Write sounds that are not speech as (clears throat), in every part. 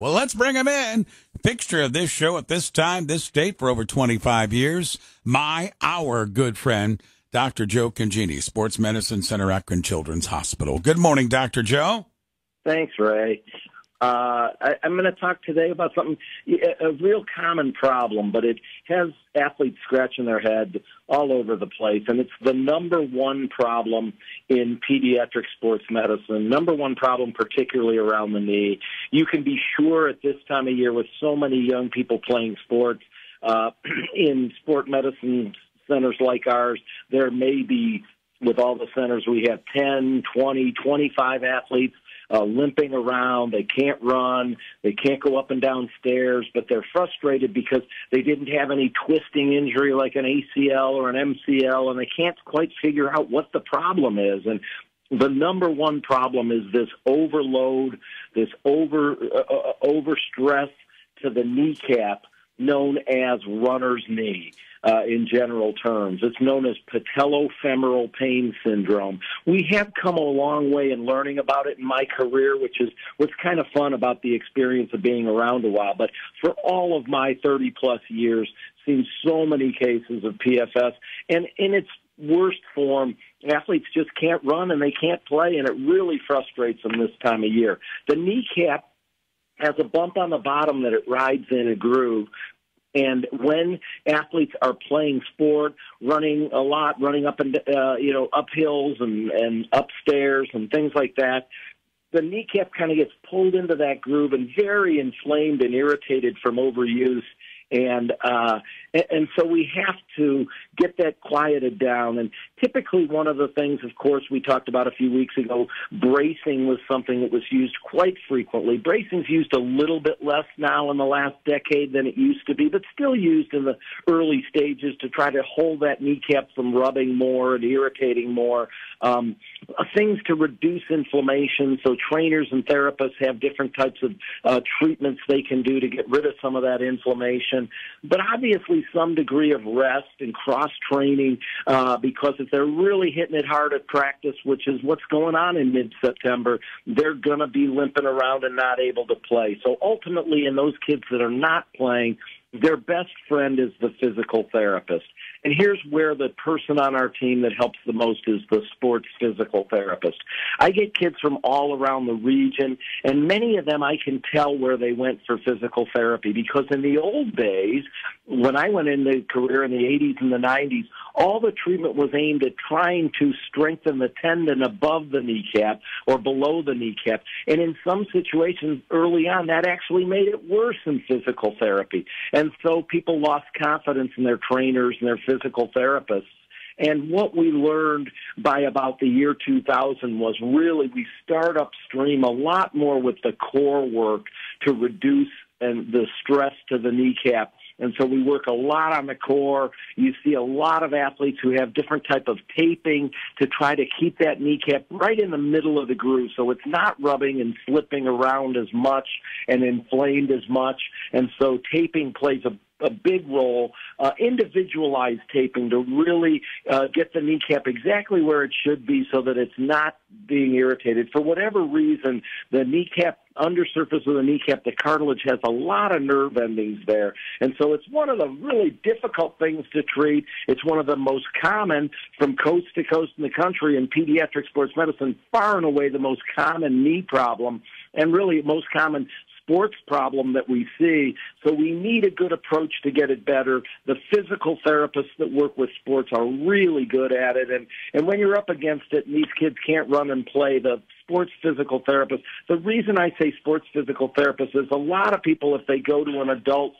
Well, let's bring him in. Fixture of this show at this time, this date for over 25 years. My, our good friend, Dr. Joe Congeni, Sports Medicine Center, Akron Children's Hospital. Good morning, Dr. Joe. Thanks, Ray. Uh, I, I'm going to talk today about something, a real common problem, but it has athletes scratching their head all over the place. And it's the number one problem in pediatric sports medicine, number one problem, particularly around the knee. You can be sure at this time of year with so many young people playing sports, uh, (clears throat) in sport medicine centers like ours, there may be with all the centers we have 10, 20, 25 athletes uh, limping around. They can't run. They can't go up and down stairs, but they're frustrated because they didn't have any twisting injury like an ACL or an MCL, and they can't quite figure out what the problem is. And the number one problem is this overload, this over uh, uh over stress to the kneecap known as runner's knee uh, in general terms. It's known as patellofemoral pain syndrome. We have come a long way in learning about it in my career, which is what's kind of fun about the experience of being around a while. But for all of my 30 plus years, seen so many cases of PFS, and in its worst form, athletes just can't run and they can't play, and it really frustrates them this time of year. The kneecap has a bump on the bottom that it rides in a groove and when athletes are playing sport, running a lot, running up and uh, you know up hills and and upstairs and things like that, the kneecap kind of gets pulled into that groove and very inflamed and irritated from overuse and uh, and so we have to get that quieted down. And typically, one of the things, of course, we talked about a few weeks ago, bracing was something that was used quite frequently. Bracing's used a little bit less now in the last decade than it used to be, but still used in the early stages to try to hold that kneecap from rubbing more and irritating more. Um, things to reduce inflammation. So trainers and therapists have different types of uh, treatments they can do to get rid of some of that inflammation. But obviously, some degree of rest and cross training uh, because if they're really hitting it hard at practice, which is what's going on in mid September, they're going to be limping around and not able to play. So ultimately, in those kids that are not playing, their best friend is the physical therapist. And here's where the person on our team that helps the most is the sports physical therapist. I get kids from all around the region, and many of them I can tell where they went for physical therapy because in the old days, when I went into career in the 80s and the 90s, all the treatment was aimed at trying to strengthen the tendon above the kneecap or below the kneecap. And in some situations early on, that actually made it worse in physical therapy. And so people lost confidence in their trainers and their physical therapists. And what we learned by about the year 2000 was really we start upstream a lot more with the core work to reduce and the stress to the kneecap and so we work a lot on the core. You see a lot of athletes who have different type of taping to try to keep that kneecap right in the middle of the groove, so it's not rubbing and slipping around as much and inflamed as much. And so taping plays a a big role, uh, individualized taping to really uh, get the kneecap exactly where it should be so that it's not being irritated. For whatever reason, the kneecap undersurface of the kneecap, the cartilage has a lot of nerve endings there. And so it's one of the really difficult things to treat. It's one of the most common from coast to coast in the country in pediatric sports medicine, far and away the most common knee problem and really most common sports problem that we see. So we need a good approach to get it better. The physical therapists that work with sports are really good at it. And, and when you're up against it and these kids can't run and play, the sports physical therapist, the reason I say sports physical therapist is a lot of people, if they go to an adult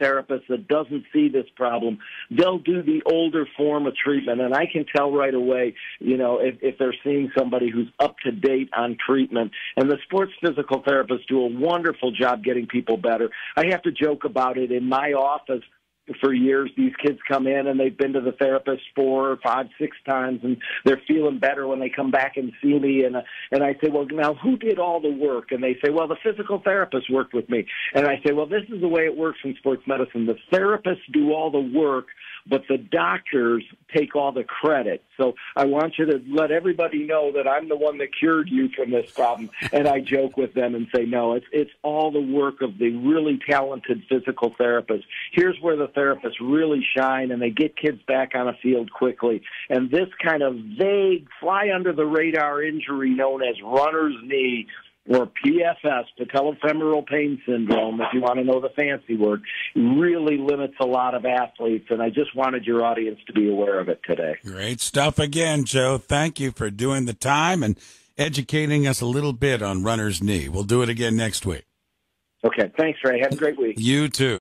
therapist that doesn't see this problem, they'll do the older form of treatment. And I can tell right away, you know, if, if they're seeing somebody who's up to date on treatment. And the sports physical therapists do a wonderful job getting people better. I have to joke about it in my office for years. These kids come in and they've been to the therapist four, five, six times, and they're feeling better when they come back and see me. And uh, and I say, well, now who did all the work? And they say, well, the physical therapist worked with me. And I say, well, this is the way it works in sports medicine. The therapists do all the work, but the doctors take all the credit. So I want you to let everybody know that I'm the one that cured you from this problem. And I joke with them and say, no, it's it's all the work of the really talented physical therapists. Here's where the therapists really shine, and they get kids back on a field quickly. And this kind of vague, fly under the radar injury known as runner's knee or PFS, patellofemoral pain syndrome, if you want to know the fancy word, really limits a lot of athletes. And I just wanted your audience to be aware of it today. Great stuff again, Joe. Thank you for doing the time and educating us a little bit on runner's knee. We'll do it again next week. Okay. Thanks, Ray. Have a great week. You too.